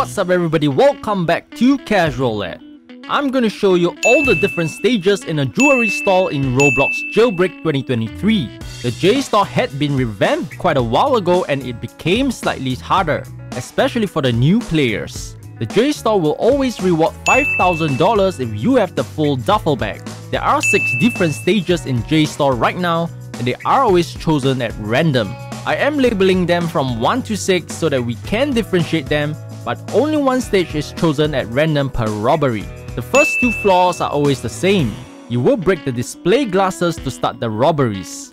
What's up everybody, welcome back to Casualed. I'm gonna show you all the different stages in a jewelry stall in Roblox Jailbreak 2023. The J store had been revamped quite a while ago and it became slightly harder, especially for the new players. The J store will always reward $5,000 if you have the full duffel bag. There are 6 different stages in J store right now and they are always chosen at random. I am labeling them from 1 to 6 so that we can differentiate them, but only one stage is chosen at random per robbery. The first two floors are always the same. You will break the display glasses to start the robberies.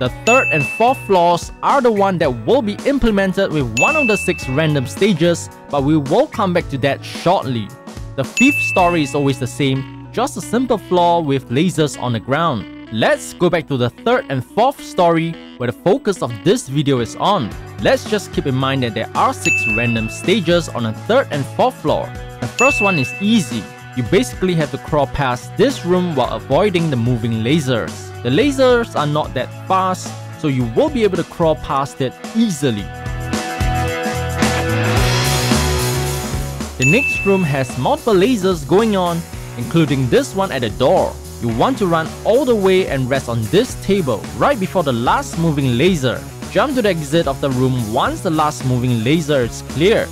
The third and fourth floors are the one that will be implemented with one of the six random stages, but we will come back to that shortly. The fifth story is always the same, just a simple floor with lasers on the ground. Let's go back to the third and fourth story where the focus of this video is on. Let's just keep in mind that there are 6 random stages on the third and fourth floor. The first one is easy. You basically have to crawl past this room while avoiding the moving lasers. The lasers are not that fast, so you will be able to crawl past it easily. The next room has multiple lasers going on including this one at the door. You want to run all the way and rest on this table right before the last moving laser. Jump to the exit of the room once the last moving laser is clear.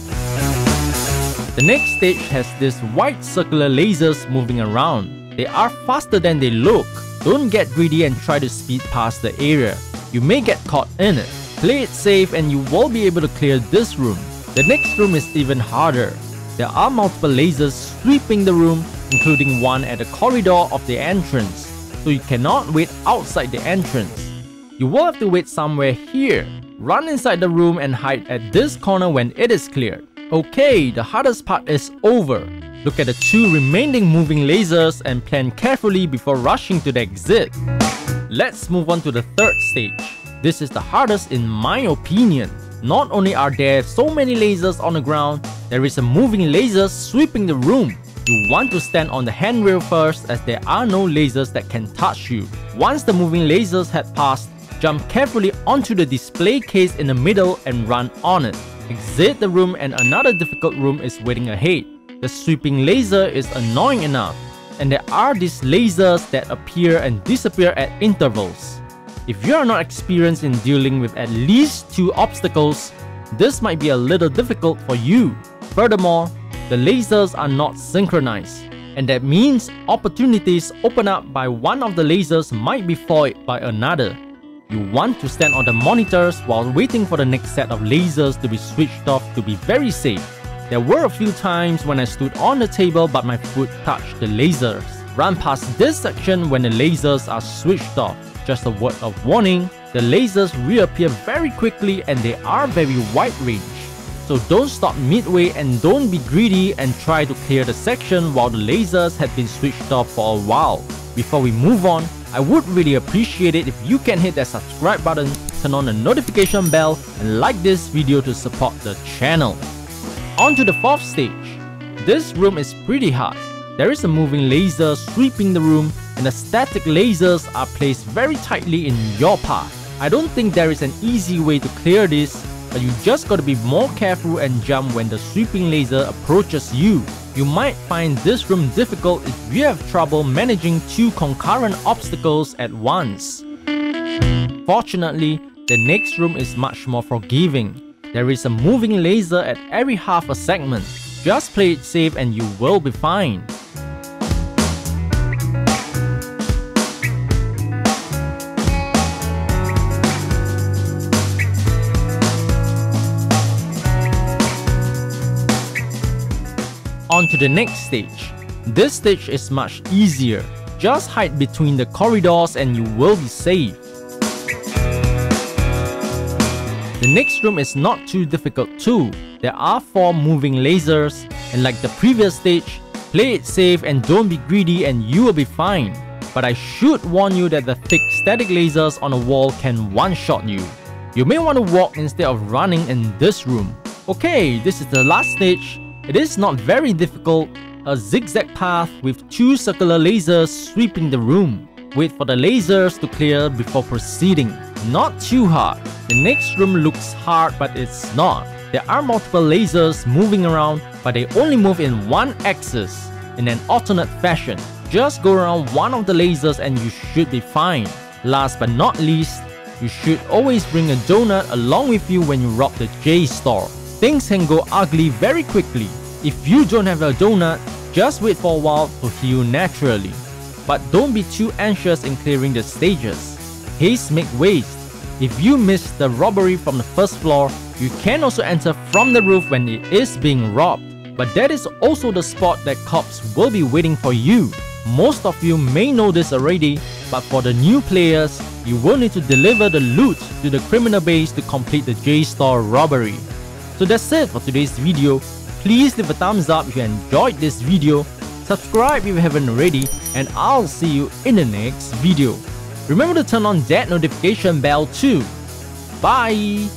The next stage has these white circular lasers moving around. They are faster than they look. Don't get greedy and try to speed past the area. You may get caught in it. Play it safe and you will be able to clear this room. The next room is even harder. There are multiple lasers sweeping the room including one at the corridor of the entrance, so you cannot wait outside the entrance. You will have to wait somewhere here. Run inside the room and hide at this corner when it is cleared. Okay, the hardest part is over. Look at the two remaining moving lasers and plan carefully before rushing to the exit. Let's move on to the third stage. This is the hardest in my opinion. Not only are there so many lasers on the ground, there is a moving laser sweeping the room. You want to stand on the handrail first as there are no lasers that can touch you. Once the moving lasers had passed, jump carefully onto the display case in the middle and run on it. Exit the room and another difficult room is waiting ahead. The sweeping laser is annoying enough, and there are these lasers that appear and disappear at intervals. If you are not experienced in dealing with at least two obstacles, this might be a little difficult for you. Furthermore, the lasers are not synchronized, and that means opportunities open up by one of the lasers might be foiled by another. You want to stand on the monitors while waiting for the next set of lasers to be switched off to be very safe. There were a few times when I stood on the table but my foot touched the lasers. Run past this section when the lasers are switched off. Just a word of warning, the lasers reappear very quickly and they are very wide range. So don't stop midway and don't be greedy and try to clear the section while the lasers have been switched off for a while. Before we move on, I would really appreciate it if you can hit that subscribe button, turn on the notification bell, and like this video to support the channel. On to the fourth stage. This room is pretty hard. There is a moving laser sweeping the room and the static lasers are placed very tightly in your path. I don't think there is an easy way to clear this but you just gotta be more careful and jump when the sweeping laser approaches you. You might find this room difficult if you have trouble managing two concurrent obstacles at once. Fortunately, the next room is much more forgiving. There is a moving laser at every half a segment. Just play it safe and you will be fine. On to the next stage. This stage is much easier. Just hide between the corridors and you will be safe. The next room is not too difficult too. There are 4 moving lasers and like the previous stage, play it safe and don't be greedy and you will be fine. But I should warn you that the thick static lasers on the wall can one-shot you. You may want to walk instead of running in this room. Okay, this is the last stage it is not very difficult, a zigzag path with two circular lasers sweeping the room. Wait for the lasers to clear before proceeding. not too hard. The next room looks hard but it's not. There are multiple lasers moving around but they only move in one axis in an alternate fashion. Just go around one of the lasers and you should be fine. Last but not least, you should always bring a donut along with you when you rob the J store. Things can go ugly very quickly. If you don't have a donut, just wait for a while to heal naturally. But don't be too anxious in clearing the stages. Haste make waste. If you miss the robbery from the first floor, you can also enter from the roof when it is being robbed. But that is also the spot that cops will be waiting for you. Most of you may know this already, but for the new players, you will need to deliver the loot to the criminal base to complete the J-Store robbery. So that's it for today's video. Please leave a thumbs up if you enjoyed this video, subscribe if you haven't already, and I'll see you in the next video. Remember to turn on that notification bell too. Bye!